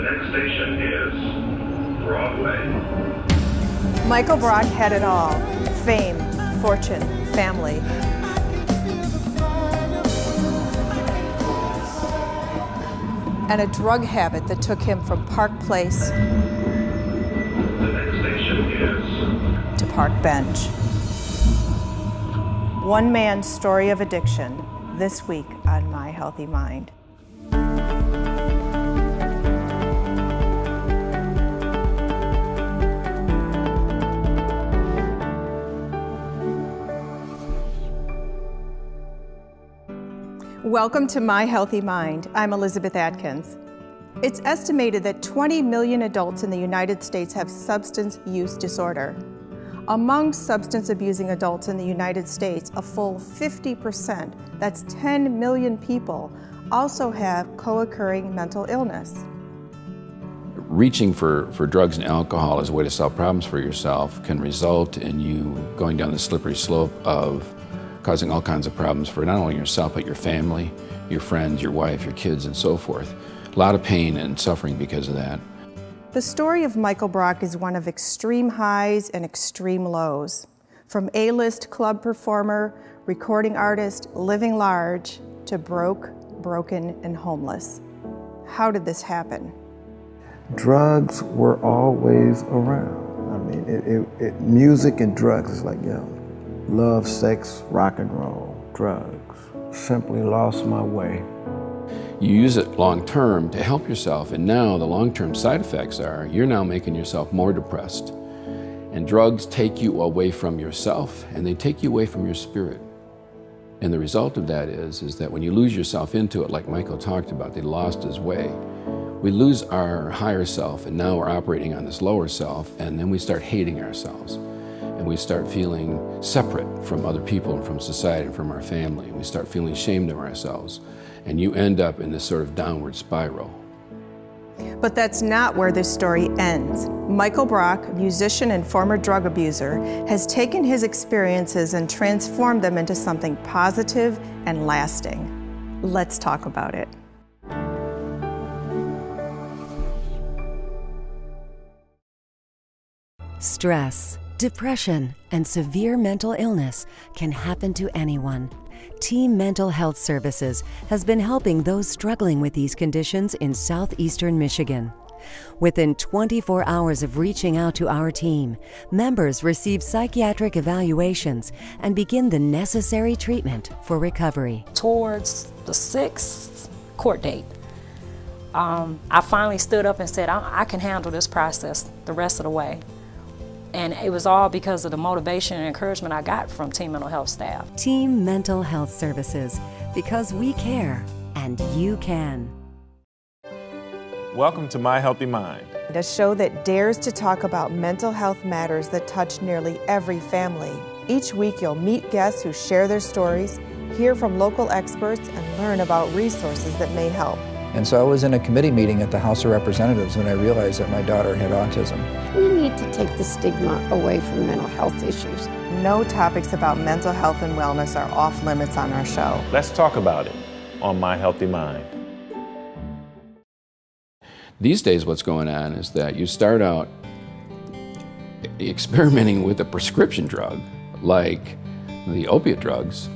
The next station is Broadway. Michael Brock had it all fame, fortune, family. And a drug habit that took him from Park Place The next station is to Park Bench. One man's story of addiction this week on My Healthy Mind. Welcome to My Healthy Mind. I'm Elizabeth Atkins. It's estimated that 20 million adults in the United States have substance use disorder. Among substance abusing adults in the United States, a full 50%, that's 10 million people, also have co occurring mental illness. reaching for, for drugs and alcohol as a way to solve problems for yourself can result in you going down the slippery slope of causing all kinds of problems for not only yourself, but your family, your friends, your wife, your kids, and so forth. A lot of pain and suffering because of that. The story of Michael Brock is one of extreme highs and extreme lows. From A list club performer, recording artist, living large, to broke, broken, and homeless. How did this happen? drugs were always around. I mean, it, it, it, music and drugs is like, you know, love, sex, rock and roll, drugs. Simply lost my way. You use it long term to help yourself, and now the long term side effects are you're now making yourself more depressed. And drugs take you away from yourself and they take you away from your spirit. And the result of that is, is that when you lose yourself into it, like Michael talked about, they lost his way. We lose our higher self, and now we're operating on this lower self, and then we start hating ourselves. And we start feeling separate from other people and from society and from our family. And we start feeling ashamed of ourselves. And you end up in this sort of downward spiral. But that's not where this story ends. Michael Brock, musician and former drug abuser, has taken his experiences and transformed them into something positive and lasting. Let's talk about it. Stress, depression, and severe mental illness can happen to anyone. Team Mental Health Services has been helping those struggling with these conditions in southeastern Michigan. Within 24 hours of reaching out to our team, members receive psychiatric evaluations and begin the necessary treatment for recovery. Towards the sixth court date, um, I finally stood up and said, I, I can handle this process the rest of the way. And it was all because of the motivation and encouragement I got from Team Mental Health staff. Team Mental Health Services, because we care and you can. Welcome to My Healthy Mind. A show that dares to talk about mental health matters that touch nearly every family. Each week, you'll meet guests who share their stories, hear from local experts, and learn about resources that may help. And so I was in a committee meeting at the House of Representatives when I realized that my daughter had autism. We need to take the stigma away from mental health issues. No topics about mental health and wellness are off limits on our show. Let's talk about it on My Healthy Mind. These days, what's going on is that you start out experimenting with a prescription drug like the opiate drugs,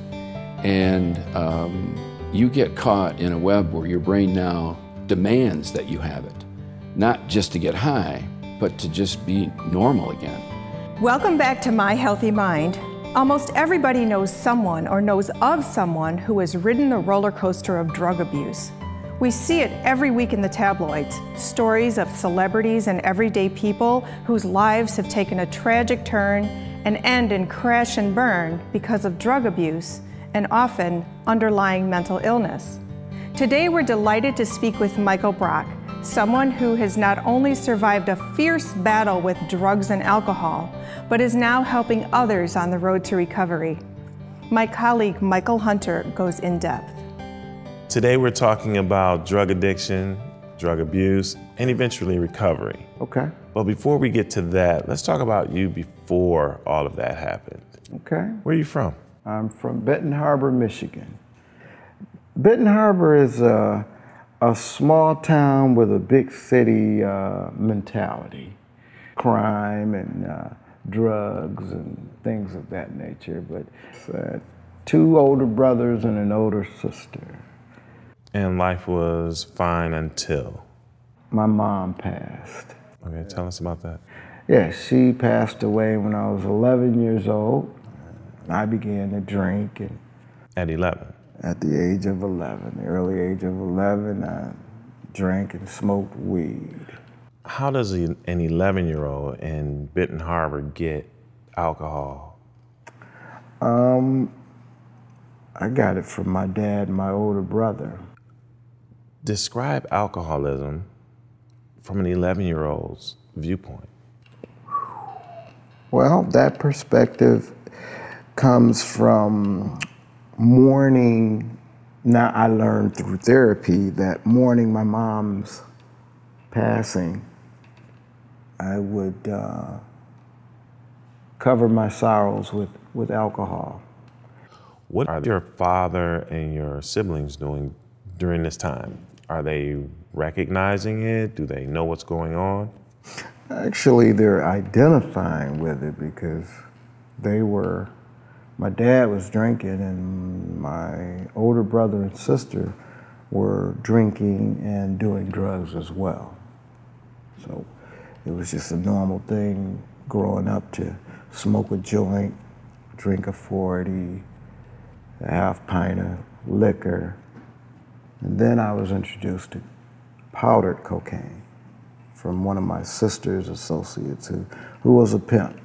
and um, you get caught in a web where your brain now demands that you have it, not just to get high, but to just be normal again. Welcome back to My Healthy Mind. Almost everybody knows someone or knows of someone who has ridden the roller coaster of drug abuse. We see it every week in the tabloids stories of celebrities and everyday people whose lives have taken a tragic turn and end in crash and burn because of drug abuse and often underlying mental illness. Today, we're delighted to speak with Michael Brock, someone who has not only survived a fierce battle with drugs and alcohol, but is now helping others on the road to recovery. My colleague Michael Hunter goes in depth. Today we're talking about drug addiction, drug abuse, and eventually recovery. Okay. But before we get to that, let's talk about you before all of that happened. Okay. Where are you from? I'm from Benton Harbor, Michigan. Benton Harbor is a, a small town with a big city uh, mentality, crime and uh, drugs and things of that nature. But uh, two older brothers and an older sister. And life was fine until? My mom passed. Okay, tell us about that. Yeah, she passed away when I was 11 years old. I began to drink. And At 11? At the age of 11, the early age of 11, I drank and smoked weed. How does an 11 year old in Benton Harbor get alcohol? Um, I got it from my dad and my older brother. Describe alcoholism from an 11 year old's viewpoint. Well, that perspective comes from mourning. Now, I learned through therapy that mourning my mom's passing, I would uh, cover my sorrows with, with alcohol. What are your father and your siblings doing during this time? Are they recognizing it? Do they know what's going on? Actually, they're identifying with it because they were, my dad was drinking, and my older brother and sister were drinking and doing drugs as well. So it was just a normal thing growing up to smoke a joint, drink a 40, a half pint of liquor. And then I was introduced to powdered cocaine from one of my sister's associates who, who was a pimp.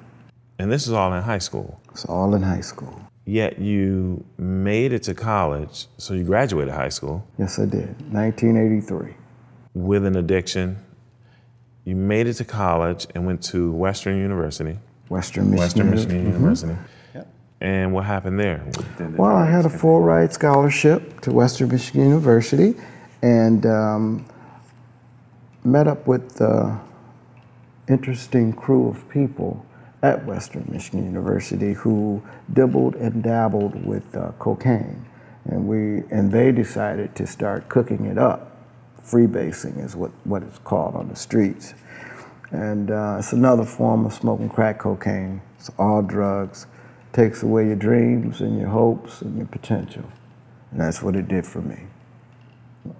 And this is all in high school? It's all in high school. Yet you made it to college, so you graduated high school. Yes, I did. 1983. With an addiction. You made it to college and went to Western University. Western Michigan, Western Michigan mm-hmm. University. And what happened there? Well, I had a full ride scholarship to Western Michigan University and um, met up with the interesting crew of people at Western Michigan University who dibbled and dabbled with uh, cocaine. And, we, and they decided to start cooking it up. Freebasing is what, what it's called on the streets. And uh, it's another form of smoking crack cocaine. It's all drugs It takes away your dreams and your hopes and your potential. And that's what it did for me.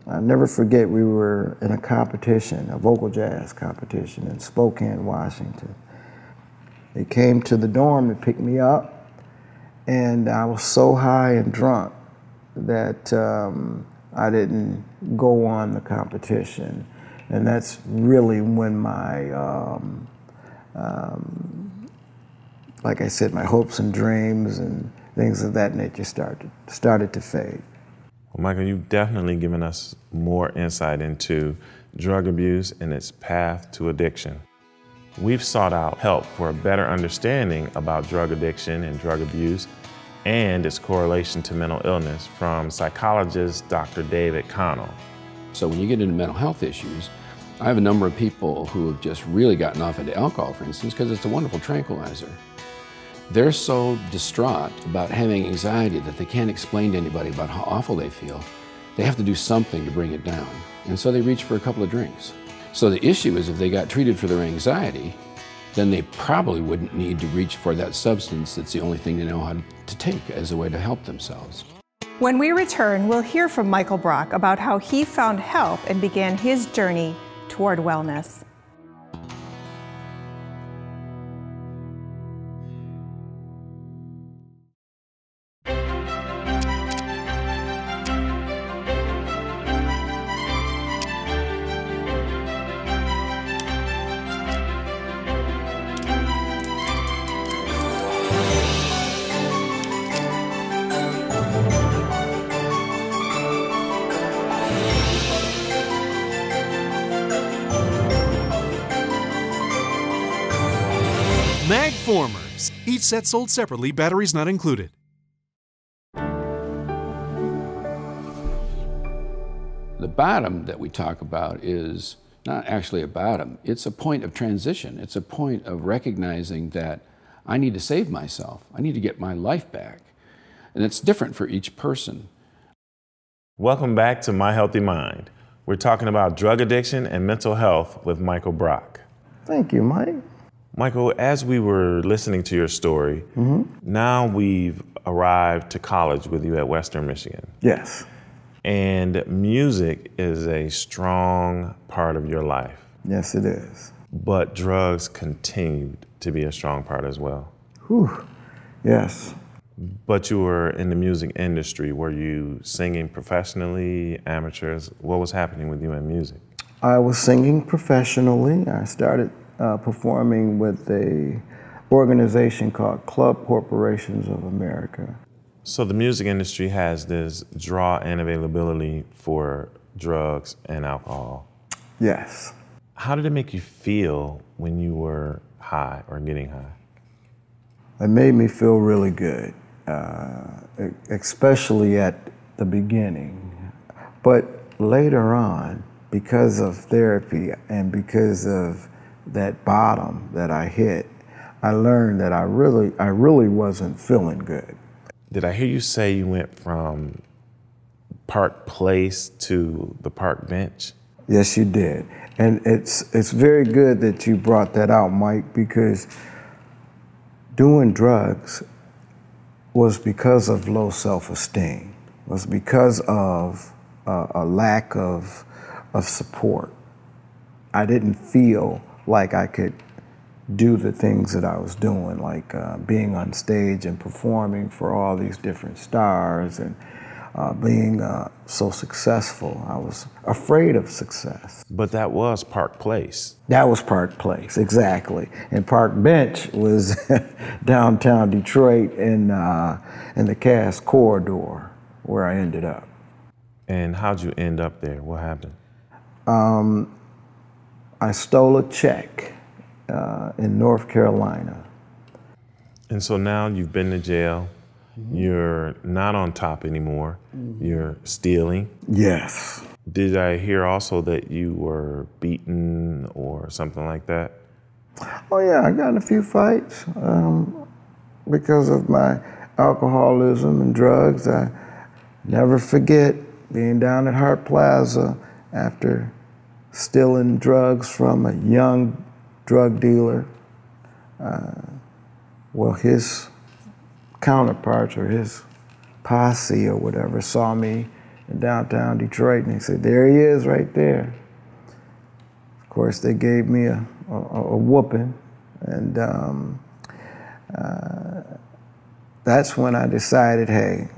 I'll never forget we were in a competition, a vocal jazz competition in Spokane, Washington. They came to the dorm to pick me up, and I was so high and drunk that um, I didn't go on the competition. And that's really when my um, um, like I said, my hopes and dreams and things of that nature started started to fade. Well, Michael, you've definitely given us more insight into drug abuse and its path to addiction. We've sought out help for a better understanding about drug addiction and drug abuse and its correlation to mental illness from psychologist Dr. David Connell. So when you get into mental health issues, I have a number of people who have just really gotten off into alcohol, for instance, because it's a wonderful tranquilizer. They're so distraught about having anxiety that they can't explain to anybody about how awful they feel. They have to do something to bring it down. And so they reach for a couple of drinks. So the issue is if they got treated for their anxiety, then they probably wouldn't need to reach for that substance that's the only thing they know how to take as a way to help themselves. When we return, we'll hear from Michael Brock about how he found help and began his journey toward wellness. Set sold separately, batteries not included. The bottom that we talk about is not actually a bottom, it's a point of transition. It's a point of recognizing that I need to save myself, I need to get my life back. And it's different for each person. Welcome back to My Healthy Mind, We're talking about drug addiction and mental health with Michael Brock. Thank you, Mike. Michael, as we were listening to your story, Mm-hmm. now we've arrived to college with you at Western Michigan. Yes. And music is a strong part of your life, Yes, it is. but drugs continued to be a strong part as well. Whew. Yes. But you were in the music industry. Were you singing professionally, amateurs? What was happening with you in music? I was singing professionally. I started uh, performing with a organization called Club Corporations of America. So the music industry has this draw and availability for drugs and alcohol. Yes. How did it make you feel when you were high or getting high? It made me feel really good, uh, especially at the beginning. But later on, because of therapy and because of that bottom that I hit, I learned that I really, I really wasn't feeling good. Did I hear you say you went from Park Place to the park bench? Yes, you did. And it's it's very good that you brought that out, Mike, because doing drugs was because of low self-esteem. Was because of uh, a lack of of support. I didn't feel like I could do the things that I was doing, like uh, being on stage and performing for all these different stars and uh, being uh, so successful. I was afraid of success. But that was Park Place. That was Park Place, exactly. And Park Bench was downtown Detroit in, uh, in the Cass Corridor, where I ended up. And how'd you end up there? What happened? Um, I stole a check uh, in North Carolina. And so now you've been to jail. You're not on top anymore. You're stealing. Yes. Did I hear also that you were beaten or something like that? Oh yeah, I got in a few fights um, because of my alcoholism and drugs. I never forget being down at Hart Plaza after stealing drugs from a young drug dealer. Uh, well, his counterparts or his posse or whatever saw me in downtown Detroit and they said, There he is right there. Of course, they gave me a, a, a whooping, and um, uh, that's when I decided, hey,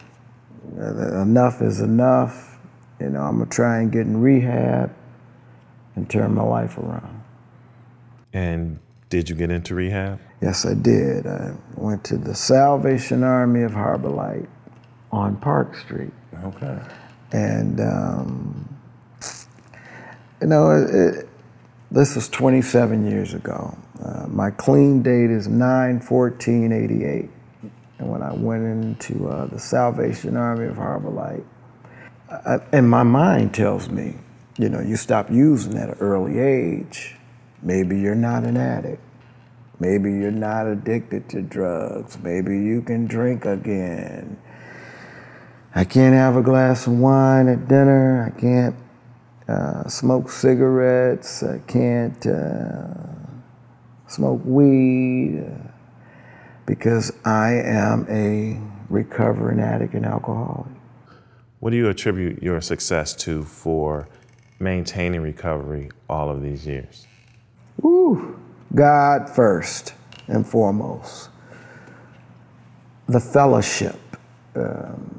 enough is enough. You know, I'm gonna try and get in rehab and turn my life around. And did you get into rehab? Yes, I did. I went to the Salvation Army of Harbor Light on Park Street. Okay. And, um, you know, it, it, this was 27 years ago. Uh, my clean date is 9 14 88. And when I went into uh, the Salvation Army of Harbor Light, I, and my mind tells me, you know, you stop using at an early age. Maybe you're not an addict. Maybe you're not addicted to drugs. Maybe you can drink again. I can't have a glass of wine at dinner. I can't uh, smoke cigarettes. I can't uh, smoke weed uh, because I am a recovering addict and alcoholic. What do you attribute your success to for maintaining recovery all of these years? Woo! God first and foremost. The fellowship. Um,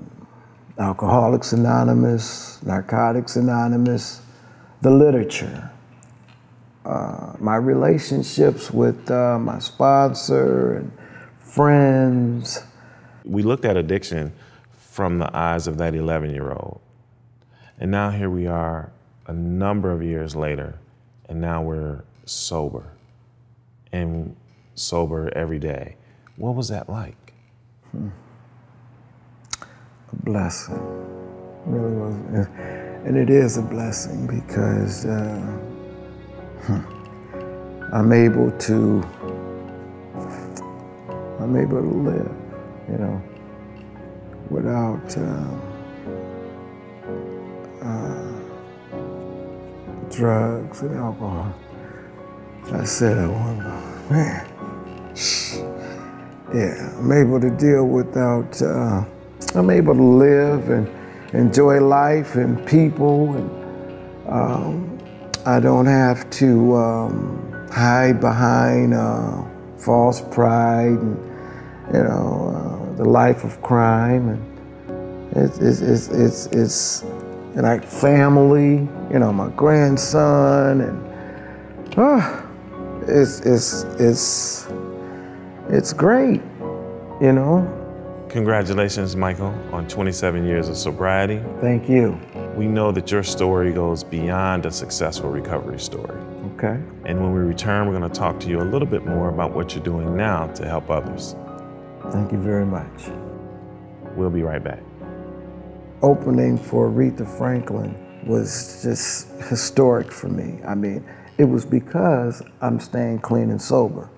Alcoholics Anonymous, Narcotics Anonymous, the literature, uh, my relationships with uh, my sponsor and friends. We looked at addiction from the eyes of that 11 year old. And now here we are a number of years later, and now we're sober and sober every day. What was that like? Hmm. A blessing. It really was. And it is a blessing because uh, I'm able to I'm able to live, you know, without uh, uh, drugs and alcohol, I said, I wonder, man, yeah, I'm able to deal without, uh, I'm able to live and enjoy life and people, and um, I don't have to um, hide behind uh, false pride and, you know, uh, the life of crime. And it's, it's, it's, it's, it's like family, you know, my grandson, and oh, it's, it's, it's, it's great, you know. Congratulations, Michael, on 27 years of sobriety. Thank you. We know that your story goes beyond a successful recovery story. Okay. And when we return, we're going to talk to you a little bit more about what you're doing now to help others. Thank you very much. We'll be right back. Opening for Aretha Franklin was just historic for me. I mean, it was because I'm staying clean and sober.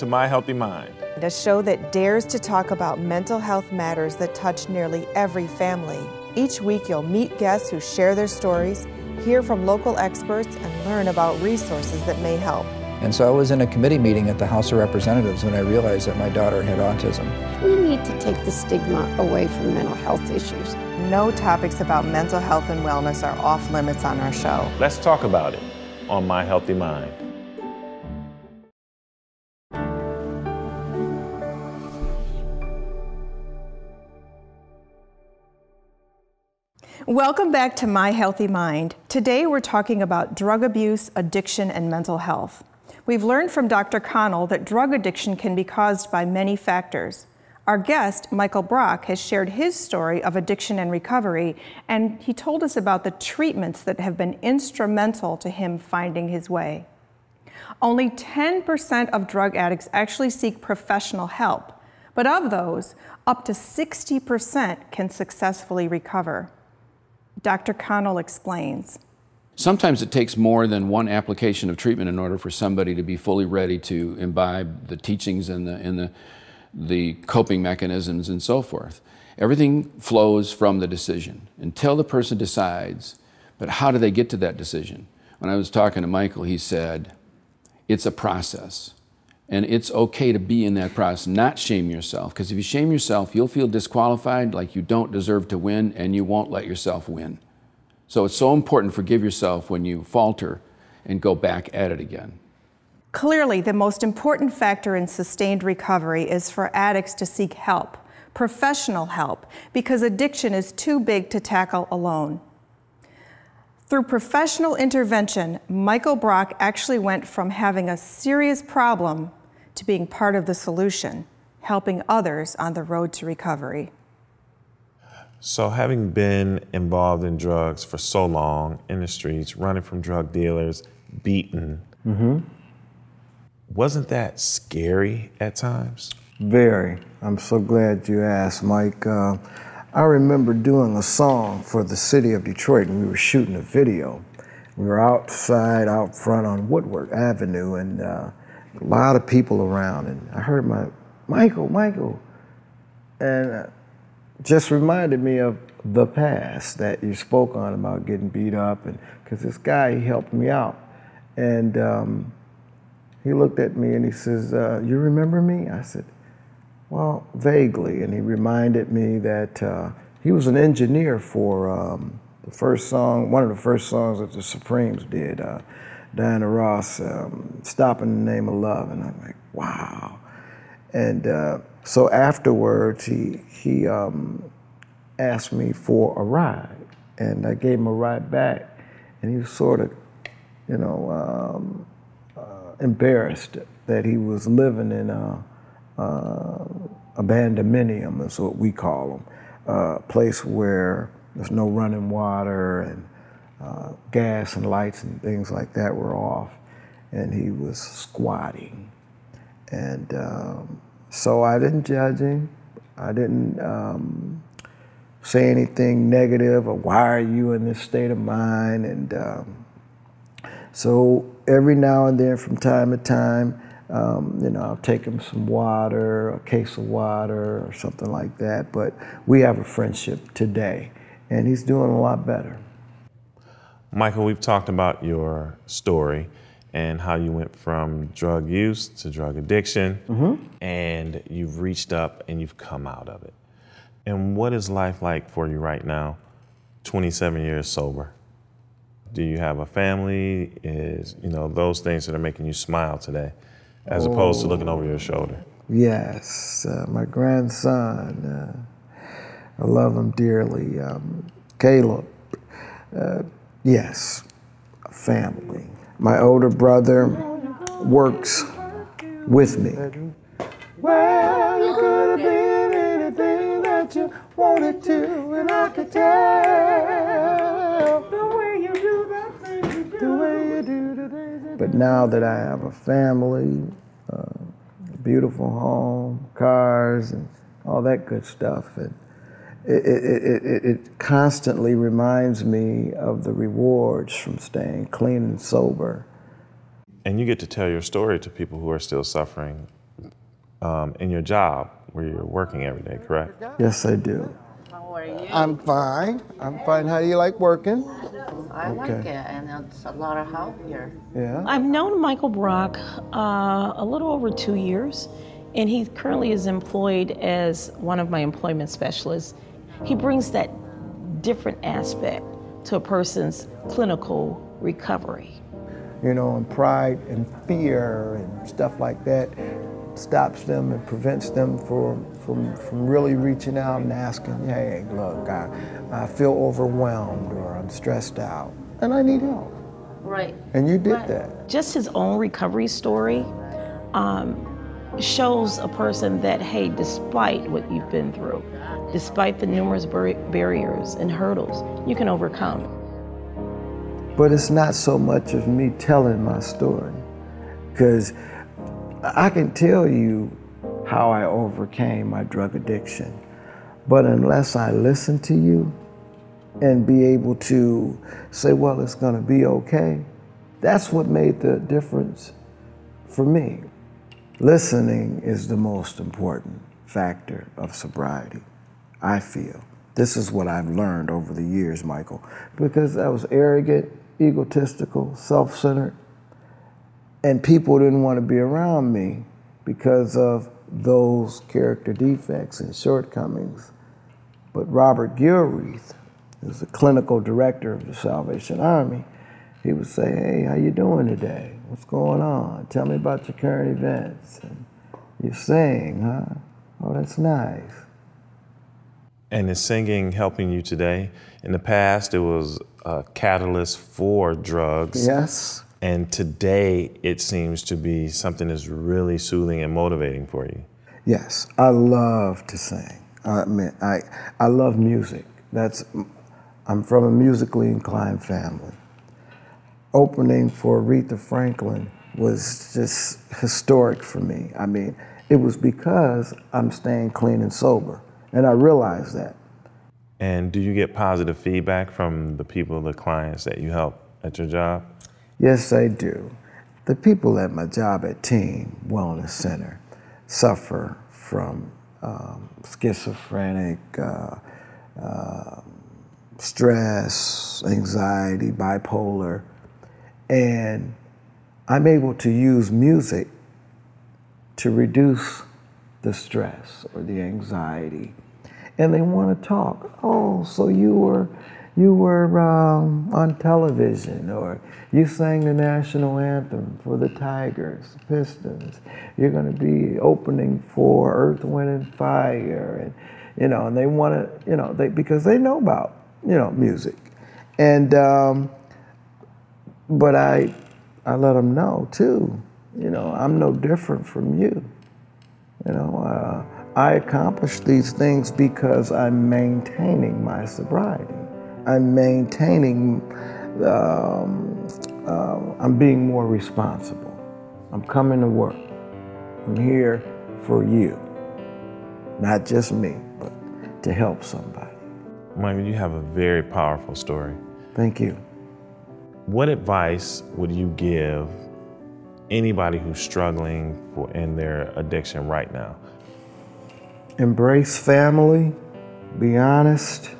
To My Healthy Mind, a show that dares to talk about mental health matters that touch nearly every family. Each week, you'll meet guests who share their stories, hear from local experts, and learn about resources that may help. And so I was in a committee meeting at the House of Representatives when I realized that my daughter had autism. We need to take the stigma away from mental health issues. No topics about mental health and wellness are off limits on our show. Let's talk about it on My Healthy Mind. Welcome back to My Healthy Mind. Today we're talking about drug abuse, addiction, and mental health. We've learned from Dr. Connell that drug addiction can be caused by many factors. Our guest, Michael Brock, has shared his story of addiction and recovery, and he told us about the treatments that have been instrumental to him finding his way. Only 10% of drug addicts actually seek professional help, but of those, up to 60% can successfully recover. Dr. Connell explains. Sometimes it takes more than one application of treatment in order for somebody to be fully ready to imbibe the teachings and the, and the, the coping mechanisms and so forth. Everything flows from the decision until the person decides. But how do they get to that decision? When I was talking to Michael, he said, it's a process. And it's okay to be in that process, not shame yourself. Because if you shame yourself, you'll feel disqualified, like you don't deserve to win, and you won't let yourself win. So it's so important to forgive yourself when you falter and go back at it again. Clearly, the most important factor in sustained recovery is for addicts to seek help, professional help, because addiction is too big to tackle alone. Through professional intervention, Michael Brock actually went from having a serious problem to being part of the solution, helping others on the road to recovery. So, having been involved in drugs for so long in the streets, running from drug dealers, beaten, Mm-hmm. wasn't that scary at times? Very. I'm so glad you asked, Mike. Uh, I remember doing a song for the city of Detroit, and we were shooting a video. We were outside, out front on Woodward Avenue, and uh, a lot of people around. And I heard my Michael, Michael, and uh, just reminded me of the past that you spoke on about getting beat up, and because this guy he helped me out, and um, he looked at me and he says, uh, "You remember me?" I said, "Well, vaguely." And he reminded me that uh, he was an engineer for um, the first song, one of the first songs that the Supremes did, uh, Diana Ross, um, "Stop in the Name of Love," and I'm like, "Wow." And uh, so afterwards, he he um, asked me for a ride, and I gave him a ride back, and he was sort of, you know, um, uh, embarrassed that he was living in a, a bandominium, is what we call them, a place where there's no running water and uh, gas and lights and things like that were off, and he was squatting. And um, So I didn't judge him. I didn't um, say anything negative or why are you in this state of mind? And um, so every now and then, from time to time, um, you know, I'll take him some water, a case of water, or something like that. But we have a friendship today, and he's doing a lot better. Michael, we've talked about your story and how you went from drug use to drug addiction, mm-hmm. and you've reached up and you've come out of it. And what is life like for you right now, 27 years sober? Do you have a family? Is, you know, those things that are making you smile today, as oh, opposed to looking over your shoulder? Yes, uh, my grandson, uh, I love him dearly. Um, Caleb, uh, yes, a family. My older brother works with me. Well, you could have been anything that you wanted to, and I could tell the way you do that thing you do. The way you do the things But now that I have a family, uh, a beautiful home, cars, and all that good stuff, and it, it, it, it, constantly reminds me of the rewards from staying clean and sober. And you get to tell your story to people who are still suffering um, in your job where you're working every day, correct? Yes, I do. How are you? I'm fine. I'm fine. How do you like working? I okay. like it, and it's a lot of help here. Yeah. I've known Michael Brock uh, a little over two years, and he currently is employed as one of my employment specialists he brings that different aspect to a person's clinical recovery. You know, and pride and fear and stuff like that stops them and prevents them from, from, from really reaching out and asking, hey, look, I, I feel overwhelmed or I'm stressed out and I need help. Right. And you did right. that. Just his own recovery story um, shows a person that, hey, despite what you've been through, despite the numerous bar- barriers and hurdles you can overcome. But it's not so much of me telling my story, because I can tell you how I overcame my drug addiction, but unless I listen to you and be able to say, well, it's going to be okay, that's what made the difference for me. Listening is the most important factor of sobriety. I feel. This is what I've learned over the years, Michael, because I was arrogant, egotistical, self centered, and people didn't want to be around me because of those character defects and shortcomings. But Robert Gilreath, who's the clinical director of the Salvation Army, he would say, "Hey, how you doing today? What's going on? Tell me about your current events." And you sing, huh? Oh, that's nice. And is singing helping you today? In the past, it was a catalyst for drugs. Yes. And today, it seems to be something that's really soothing and motivating for you. Yes, I love to sing. I mean, I, I love music. That's, I'm from a musically inclined family. Opening for Aretha Franklin was just historic for me. I mean, it was because I'm staying clean and sober. And I realized that. And do you get positive feedback from the people, the clients that you help at your job? Yes, I do. The people at my job at Team Wellness Center suffer from um, schizophrenic, uh, uh, stress, anxiety, bipolar, and I'm able to use music to reduce the stress or the anxiety, and they want to talk. Oh, so you were you were um, on television, or you sang the national anthem for the Tigers, Pistons. You're going to be opening for Earth, Wind, and Fire, and you know, and they want to, you know, they because they know about you know music, and um, but I I let them know too. You know, I'm no different from you. You know, uh, I accomplish these things because I'm maintaining my sobriety. I'm maintaining, um, uh, I'm being more responsible. I'm coming to work. I'm here for you. Not just me, but to help somebody. Michael, you have a very powerful story. Thank you. What advice would you give anybody who's struggling for, in their addiction right now? Embrace family, be honest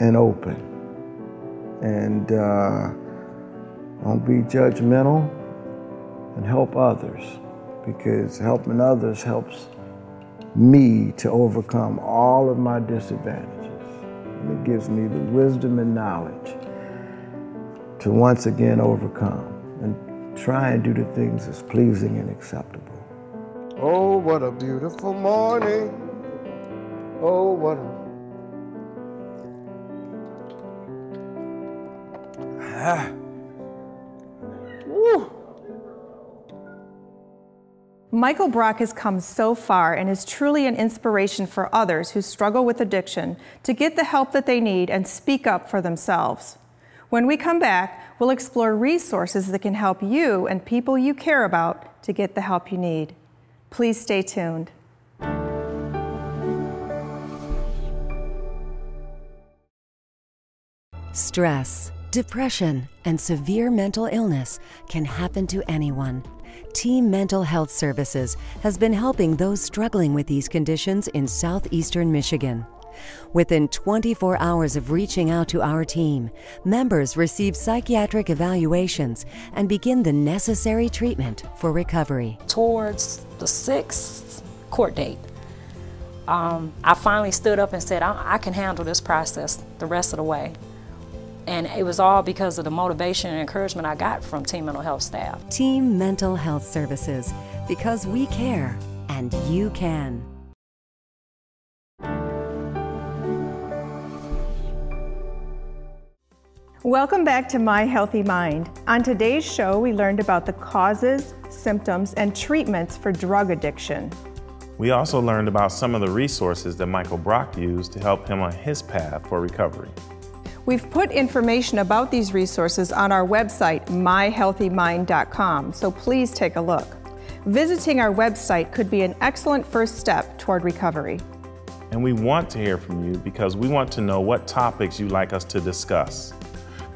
and open. And uh, don't be judgmental and help others because helping others helps me to overcome all of my disadvantages. And it gives me the wisdom and knowledge to once again overcome and try and do the things that's pleasing and acceptable. Oh, what a beautiful morning. Oh, what a Ah. Woo. Michael Brock has come so far and is truly an inspiration for others who struggle with addiction to get the help that they need and speak up for themselves. When we come back, we'll explore resources that can help you and people you care about to get the help you need. Please stay tuned. Stress, depression, and severe mental illness can happen to anyone. Team Mental Health Services has been helping those struggling with these conditions in southeastern Michigan. Within 24 hours of reaching out to our team, members receive psychiatric evaluations and begin the necessary treatment for recovery. Towards the sixth court date, um, I finally stood up and said, I, I can handle this process the rest of the way. And it was all because of the motivation and encouragement I got from Team Mental Health staff. Team Mental Health Services, because we care and you can. Welcome back to My Healthy Mind. On today's show, we learned about the causes, symptoms, and treatments for drug addiction. We also learned about some of the resources that Michael Brock used to help him on his path for recovery. We've put information about these resources on our website, myhealthymind.com, so please take a look. Visiting our website could be an excellent first step toward recovery. And we want to hear from you because we want to know what topics you'd like us to discuss.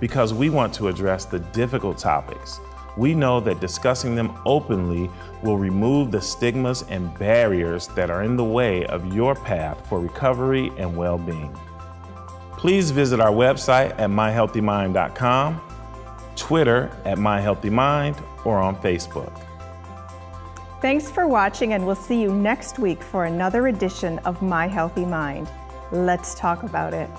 Because we want to address the difficult topics. We know that discussing them openly will remove the stigmas and barriers that are in the way of your path for recovery and well being. Please visit our website at myhealthymind.com, Twitter at myhealthymind, or on Facebook. Thanks for watching, and we'll see you next week for another edition of My Healthy Mind. Let's talk about it.